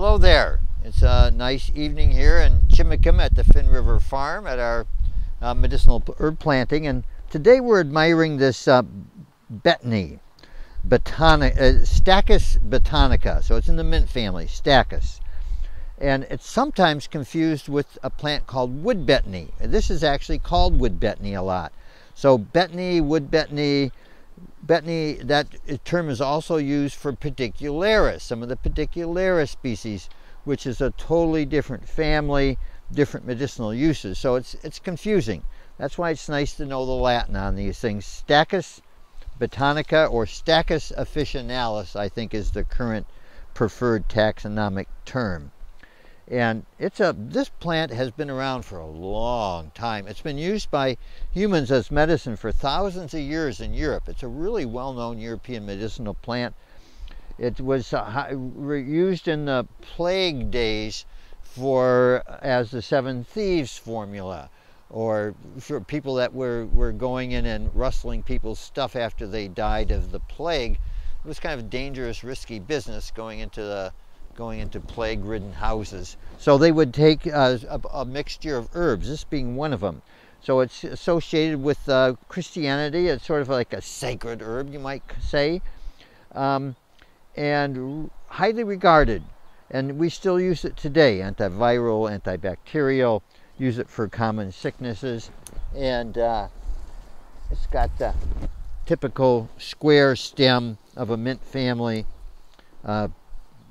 Hello there. It's a nice evening here in Chimacum at the Finnriver Farm at our uh, medicinal herb planting. And today we're admiring this uh, betony, botani- uh, Stachys betonica. So it's in the mint family, Stachys. And it's sometimes confused with a plant called wood betony. This is actually called wood betony a lot. So betony, wood betony, betony, that term is also used for pedicularis, some of the pedicularis species, which is a totally different family, different medicinal uses. So it's, it's confusing. That's why it's nice to know the Latin on these things. Stachys betonica or Stachys officinalis, I think is the current preferred taxonomic term. And it's a this plant has been around for a long time. It's been used by humans as medicine for thousands of years in Europe. It's a really well-known European medicinal plant. It was uh, used in the plague days for as the seven thieves formula or for people that were, were going in and rustling people's stuff after they died of the plague. It was kind of dangerous, risky business going into the going into plague-ridden houses. So they would take uh, a, a, mixture of herbs, this being one of them. So it's associated with uh, Christianity. It's sort of like a sacred herb, you might say, um, and highly regarded. And we still use it today, antiviral, antibacterial, use it for common sicknesses. And uh, it's got the typical square stem of a mint family, uh,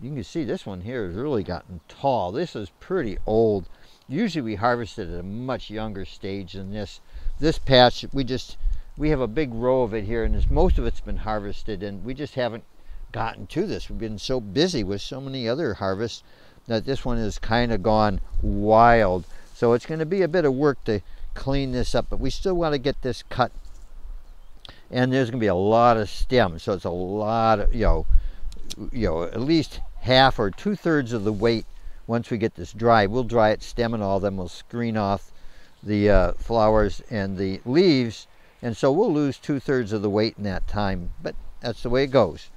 you can see this one here has really gotten tall. This is pretty old. Usually we harvest it at a much younger stage than this. This patch, we just, we have a big row of it here and most of it's been harvested and we just haven't gotten to this. We've been so busy with so many other harvests that this one has kind of gone wild. So it's going to be a bit of work to clean this up, but we still want to get this cut. And there's going to be a lot of stems, so it's a lot of, you know, you know, at least half or two-thirds of the weight once we get this dry. We'll dry it stem and all, then we'll screen off the uh, flowers and the leaves, and so we'll lose two-thirds of the weight in that time, but that's the way it goes.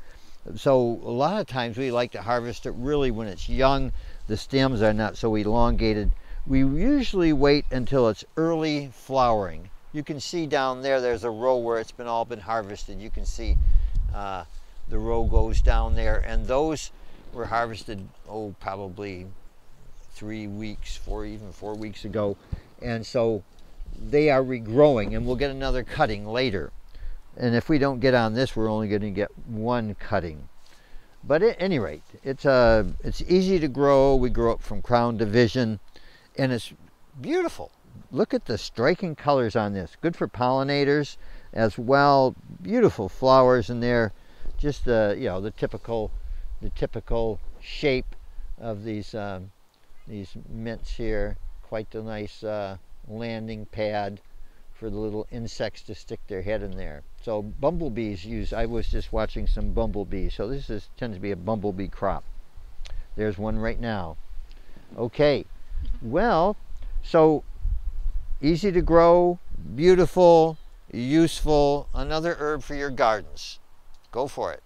So a lot of times we like to harvest it really when it's young, the stems are not so elongated. We usually wait until it's early flowering. You can see down there, there's a row where it's been all been harvested. You can see uh, the row goes down there, and those were harvested, oh, probably three weeks, four, even four weeks ago. And so they are regrowing and we'll get another cutting later. And if we don't get on this, we're only going to get one cutting. But at any rate, it's, uh, it's easy to grow. We grow up from crown division and it's beautiful. Look at the striking colors on this. Good for pollinators as well. Beautiful flowers in there. Just the, you know, the typical the typical shape of these um, these mints here. Quite the nice uh, landing pad for the little insects to stick their head in there. So bumblebees use, I was just watching some bumblebees. So this is tends to be a bumblebee crop. There's one right now. Okay, well, so easy to grow, beautiful, useful, another herb for your gardens. Go for it.